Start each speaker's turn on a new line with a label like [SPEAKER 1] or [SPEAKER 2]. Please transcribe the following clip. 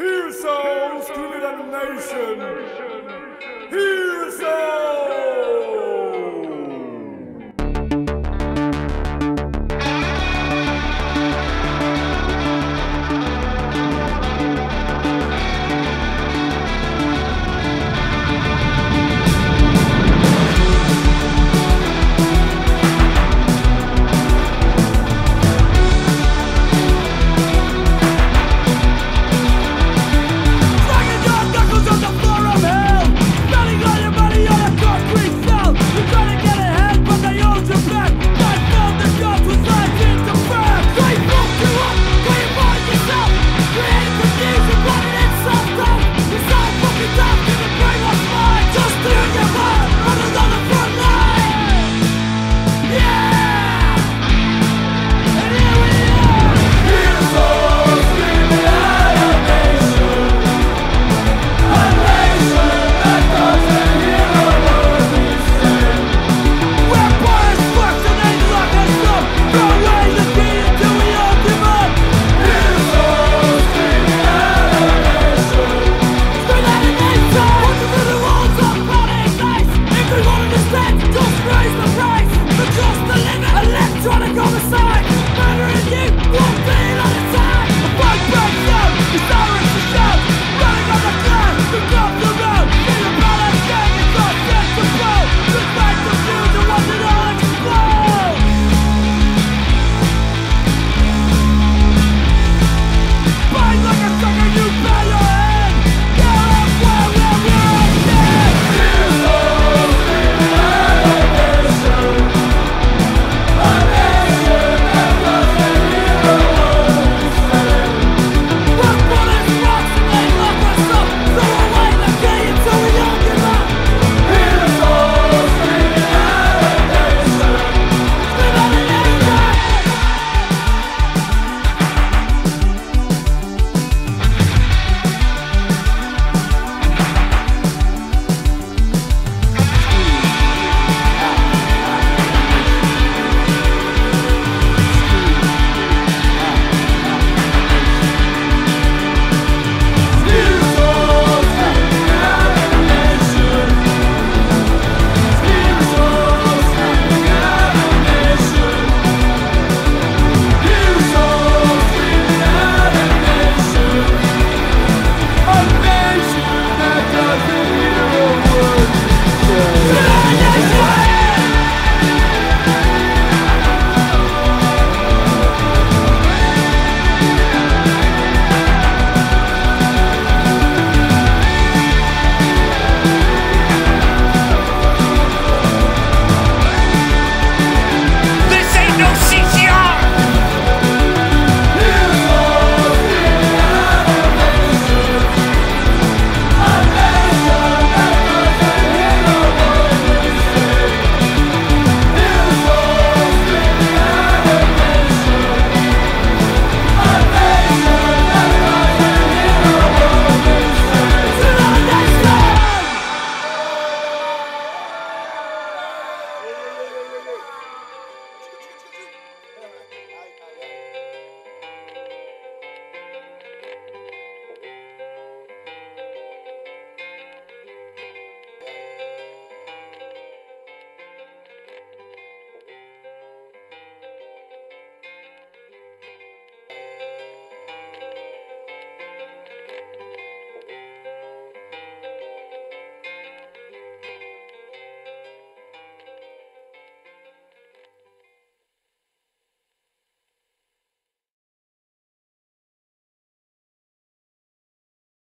[SPEAKER 1] Hear souls, to the nation. Hear souls. Just raise the price for just the limit. Electronic on the side.